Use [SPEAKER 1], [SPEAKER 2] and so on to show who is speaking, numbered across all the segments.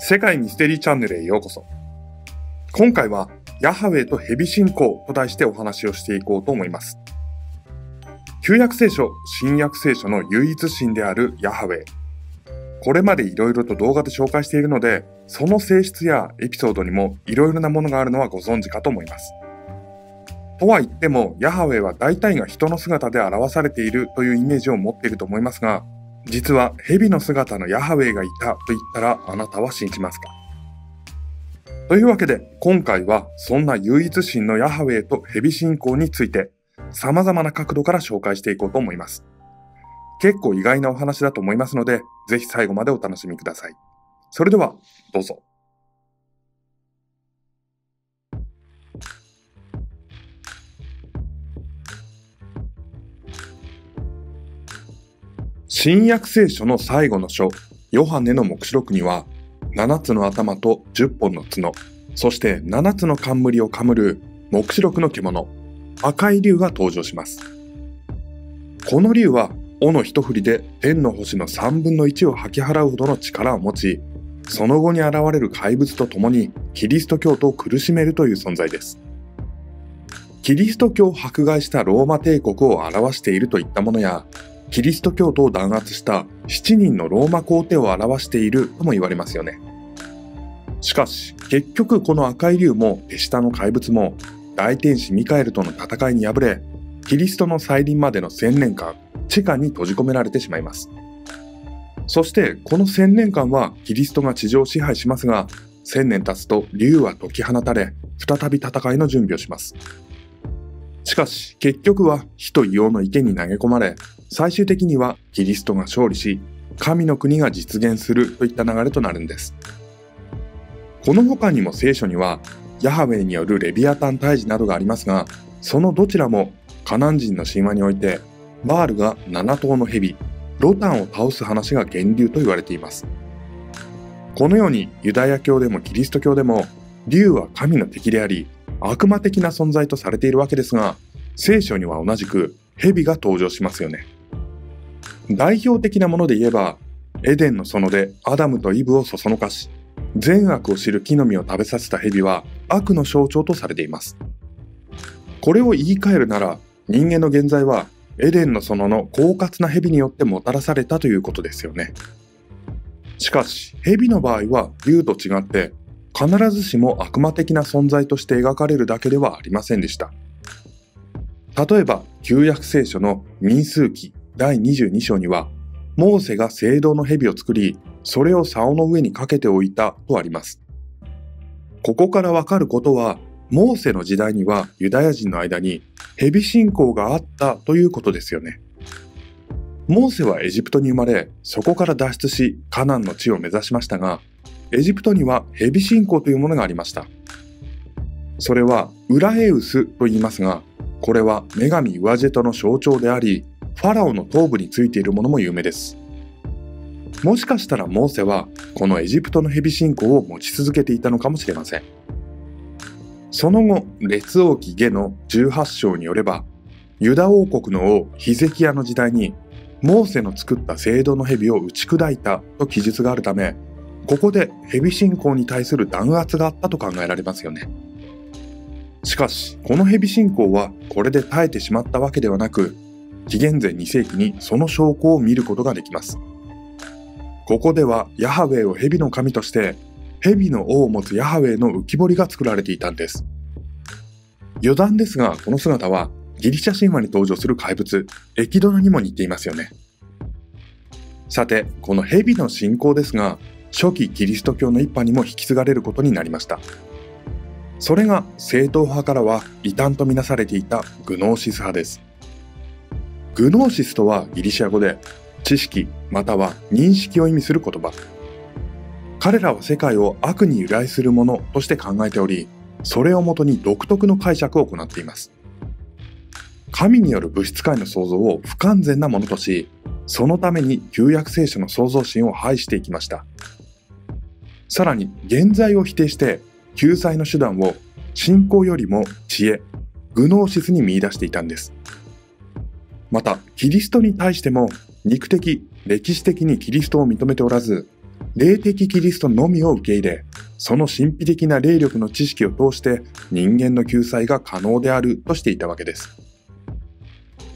[SPEAKER 1] 世界ミステリーチャンネルへようこそ。今回は、ヤハウェイと蛇信仰と題してお話をしていこうと思います。旧約聖書、新約聖書の唯一神であるヤハウェイ。これまで色々と動画で紹介しているので、その性質やエピソードにも色々なものがあるのはご存知かと思います。とは言っても、ヤハウェイは大体が人の姿で表されているというイメージを持っていると思いますが、実は蛇の姿のヤハウェイがいたと言ったらあなたは信じますか？というわけで今回はそんな唯一神のヤハウェイと蛇信仰について様々な角度から紹介していこうと思います。結構意外なお話だと思いますので、ぜひ最後までお楽しみください。それでは、どうぞ。新約聖書の最後の書、ヨハネの目視録には、7つの頭と10本の角、そして7つの冠をかむる目視録の獣、赤い竜が登場します。この竜は、尾の一振りで天の星の3分の1を吐き払うほどの力を持ち、その後に現れる怪物と共にキリスト教徒を苦しめるという存在です。キリスト教を迫害したローマ帝国を表しているといったものや、キリスト教徒を弾圧した7人のローマ皇帝を表しているとも言われますよね。しかし、結局この赤い竜も手下の怪物も大天使ミカエルとの戦いに敗れ、キリストの再臨までの1000年間、地下に閉じ込められてしまいます。そしてこの1000年間はキリストが地上支配しますが、1000年経つと竜は解き放たれ、再び戦いの準備をします。しかし結局は火と硫黄の池に投げ込まれ、最終的にはキリストが勝利し、神の国が実現するといった流れとなるんです。この他にも聖書には、ヤハウェイによるレビアタン退治などがありますが、そのどちらもカナン人の神話において、バールが7頭の蛇、ロタンを倒す話が源流と言われています。このようにユダヤ教でもキリスト教でも、竜は神の敵であり、悪魔的な存在とされているわけですが、聖書には同じく蛇が登場しますよね。代表的なもので言えば、エデンの園でアダムとイブをそそのかし、善悪を知る木の実を食べさせた蛇は悪の象徴とされています。これを言い換えるなら、人間の現在はエデンの園の狡猾な蛇によってもたらされたということですよね。しかし、蛇の場合は竜と違って、必ずしも悪魔的な存在として描かれるだけではありませんでした。例えば、旧約聖書の民数記第22章には、モーセが聖堂の蛇を作り、それを竿の上にかけておいたとあります。ここからわかることは、モーセの時代にはユダヤ人の間に蛇信仰があったということですよね。モーセはエジプトに生まれ、そこから脱出し、カナンの地を目指しましたが、エジプトには蛇信仰というものがありました。それはウラエウスと言いますが、これは女神ウアジェトの象徴であり、ファラオの頭部についているものも有名です。もしかしたらモーセはこのエジプトの蛇信仰を持ち続けていたのかもしれません。その後、列王記下の18章によれば、ユダ王国の王ヒゼキヤの時代に、モーセの作った聖堂の蛇を打ち砕いたと記述があるため、ここで蛇信仰に対する弾圧があったと考えられますよね。しかし、この蛇信仰はこれで耐えてしまったわけではなく、紀元前2世紀にその証拠を見ることができます。ここではヤハウェイを蛇の神として、蛇の尾を持つヤハウェイの浮き彫りが作られていたんです。余談ですが、この姿はギリシャ神話に登場する怪物、エキドナにも似ていますよね。さて、この蛇の信仰ですが、初期キリスト教の一派にも引き継がれることになりました。それが正統派からは異端とみなされていたグノーシス派です。グノーシスとはギリシア語で知識または認識を意味する言葉。彼らは世界を悪に由来するものとして考えており、それをもとに独特の解釈を行っています。神による物質界の創造を不完全なものとし、そのために旧約聖書の創造心を排していきました。さらに現在を否定して救済の手段を信仰よりも知恵、グノーシスに見出していたんです。また、キリストに対しても肉的、歴史的にキリストを認めておらず、霊的キリストのみを受け入れ、その神秘的な霊力の知識を通して人間の救済が可能であるとしていたわけです。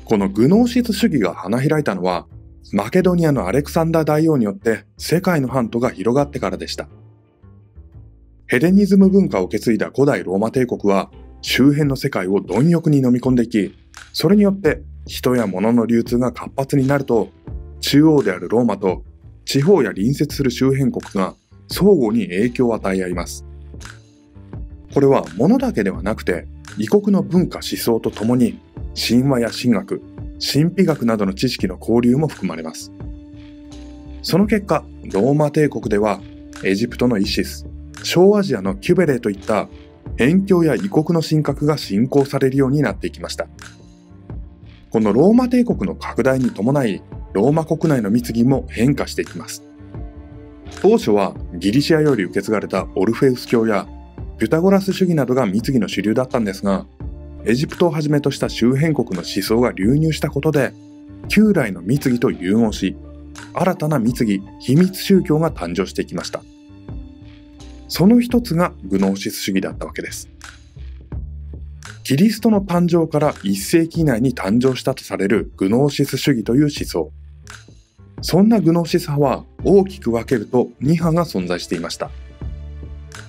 [SPEAKER 1] このグノーシス主義が花開いたのは、マケドニアのアレクサンダー大王によって世界の半島が広がってからでした。ヘレニズム文化を受け継いだ古代ローマ帝国は周辺の世界を貪欲に飲み込んでいき、それによって人や物の流通が活発になると、中央であるローマと地方や隣接する周辺国が相互に影響を与え合います。これは物だけではなくて、異国の文化思想とともに神話や神学、神秘学などの知識の交流も含まれます。その結果、ローマ帝国ではエジプトのイシス、小アジアのキュベレーといった辺境や異国の神格が信仰されるようになっていきました。このローマ帝国の拡大に伴い、ローマ国内の貢ぎも変化していきます。当初はギリシアより受け継がれたオルフェウス教やピュタゴラス主義などが貢ぎの主流だったんですが、エジプトをはじめとした周辺国の思想が流入したことで、旧来の貢ぎと融合し、新たな貢ぎ、秘密宗教が誕生していきました。その一つがグノーシス主義だったわけです。キリストの誕生から1世紀以内に誕生したとされるグノーシス主義という思想。そんなグノーシス派は大きく分けると2派が存在していました。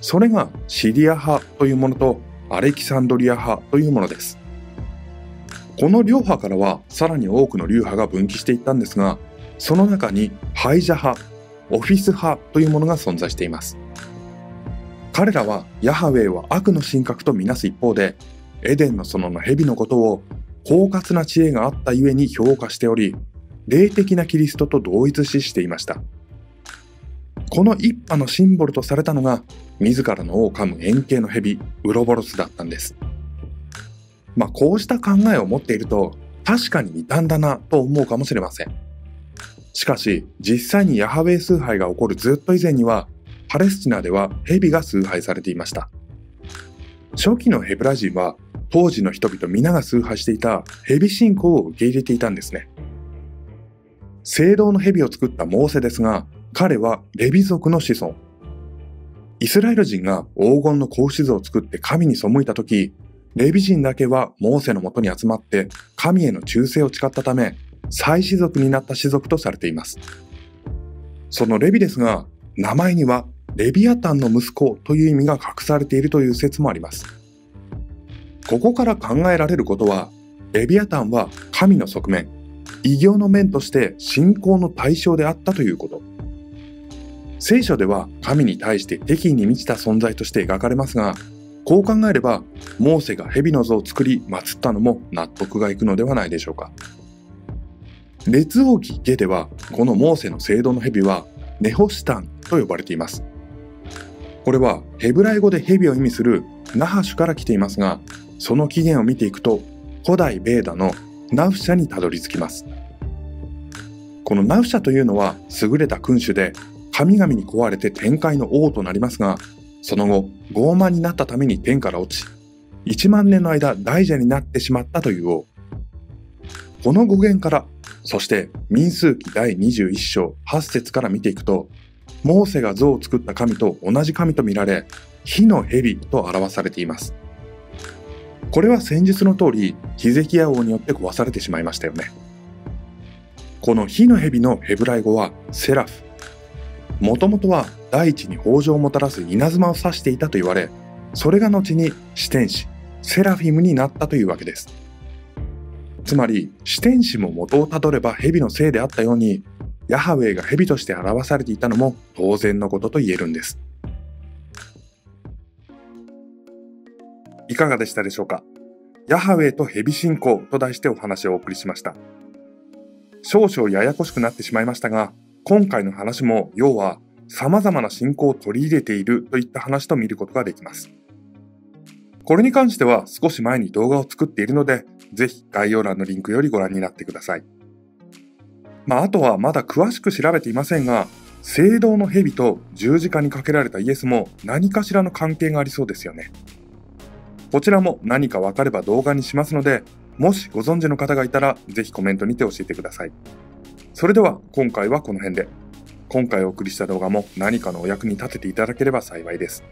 [SPEAKER 1] それがシリア派というものとアレキサンドリア派というものです。この両派からはさらに多くの流派が分岐していったんですが、その中にハイジャ派、オフィス派というものが存在しています。彼らはヤハウェイを悪の神格とみなす一方で、エデンの園の蛇のことを狡猾な知恵があったゆえに評価しており、霊的なキリストと同一視していました。この一派のシンボルとされたのが、自らの尾を噛む円形の蛇、ウロボロスだったんです。まあ、こうした考えを持っていると、確かに異端だなと思うかもしれません。しかし、実際にヤハウェイ崇拝が起こるずっと以前には、パレスチナでは蛇が崇拝されていました。初期のヘブラ人は当時の人々皆が崇拝していた蛇信仰を受け入れていたんですね。聖堂の蛇を作ったモーセですが、彼はレビ族の子孫。イスラエル人が黄金の格子図を作って神に背いた時、レビ人だけはモーセのもとに集まって神への忠誠を誓ったため、祭司族になった氏族とされています。そのレビですが、名前にはレビアタンの息子という意味が隠されているという説もあります。ここから考えられることは、レビアタンは神の側面、異形の面として信仰の対象であったということ。聖書では神に対して敵意に満ちた存在として描かれますが、こう考えれば、モーセが蛇の像を作り祀ったのも納得がいくのではないでしょうか。列王記下では、このモーセの聖堂の蛇はネホシタンと呼ばれています。これはヘブライ語で蛇を意味するナハシュから来ていますが、その起源を見ていくと古代ベーダのナフシャにたどり着きます。このナフシャというのは優れた君主で神々に壊れて天界の王となりますが、その後傲慢になったために天から落ち、1万年の間大蛇になってしまったという王。この語源から、そして民数記第21章8節から見ていくと、モーセが像を作った神と同じ神とみられ、火の蛇と表されています。これは先日の通り、ヒゼキヤ王によって壊されてしまいましたよね。この火の蛇のヘブライ語はセラフ。もともとは大地に豊穣をもたらす稲妻を指していたと言われ、それが後に四天使、セラフィムになったというわけです。つまり、四天使も元をたどれば蛇のせいであったように、ヤハウェイが蛇として表されていたのも当然のことと言えるんです。いかがでしたでしょうか？ヤハウェイと蛇信仰と題してお話をお送りしました。少々ややこしくなってしまいましたが、今回の話も要は様々な信仰を取り入れているといった話と見ることができます。これに関しては少し前に動画を作っているので、ぜひ概要欄のリンクよりご覧になってください。まあ、あとはまだ詳しく調べていませんが、聖堂の蛇と十字架にかけられたイエスも何かしらの関係がありそうですよね。こちらも何かわかれば動画にしますので、もしご存知の方がいたら、ぜひコメントにて教えてください。それでは今回はこの辺で。今回お送りした動画も何かのお役に立てていただければ幸いです。